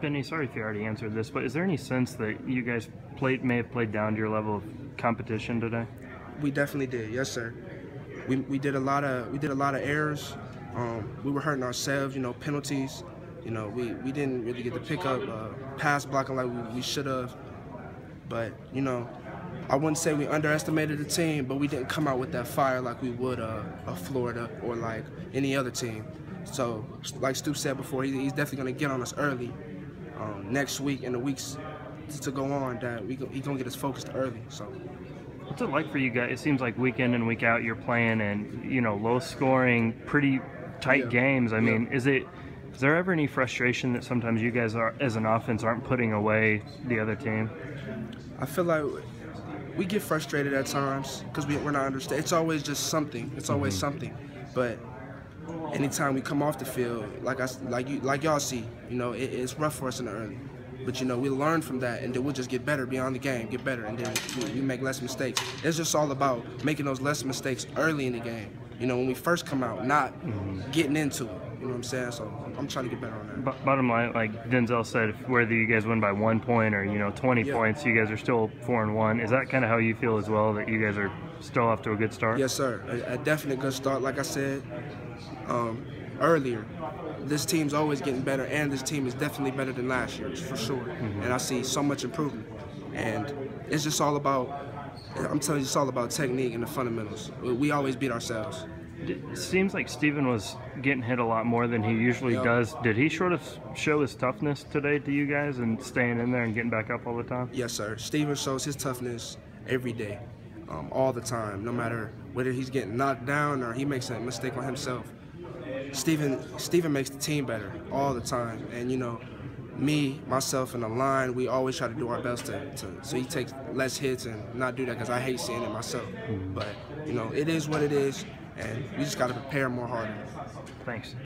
Benny, sorry if you already answered this, but is there any sense that you guys played may have played down to your level of competition today? We definitely did, yes, sir. We, we did a lot of we did a lot of errors. Um, we were hurting ourselves, you know, penalties. You know, we, we didn't really get to pick up uh, pass blocking like we, we should have. But you know, I wouldn't say we underestimated the team, but we didn't come out with that fire like we would uh, a Florida or like any other team. So, like Stu said before, he, he's definitely going to get on us early um, next week and the weeks to go on. That we he's going to get us focused early. So. What's it like for you guys? It seems like week in and week out you're playing and you know low scoring, pretty tight yeah. games. I yeah. mean, is it is there ever any frustration that sometimes you guys are as an offense aren't putting away the other team? I feel like we get frustrated at times because we, are not understand. It's always just something. It's always mm-hmm. something, but anytime we come off the field, like I like you like y'all see, you know, it, it's rough for us in the early. But you know, we learn from that, and then we'll just get better beyond the game, get better, and then we, we make less mistakes. It's just all about making those less mistakes early in the game. You know, when we first come out, not mm-hmm. getting into it. You know what I'm saying? So I'm trying to get better on that. B- bottom line, like Denzel said, whether you guys win by one point or you know 20 yeah. points, you guys are still four and one. Is that kind of how you feel as well? That you guys are still off to a good start? Yes, sir. A, a definite good start. Like I said um, earlier, this team's always getting better, and this team is definitely better than last year, for sure. Mm-hmm. And I see so much improvement. And it's just all about, I'm telling you, it's all about technique and the fundamentals. We always beat ourselves. It seems like Steven was getting hit a lot more than he usually yep. does. Did he sort of show his toughness today to you guys and staying in there and getting back up all the time? Yes, sir. Steven shows his toughness every day, um, all the time, no matter whether he's getting knocked down or he makes a mistake on himself. Steven, Steven makes the team better all the time. And, you know, me, myself, and the line, we always try to do our best to, to so he takes less hits and not do that because I hate seeing it myself. Mm-hmm. But, you know, it is what it is and we just got to prepare more harder. Thanks.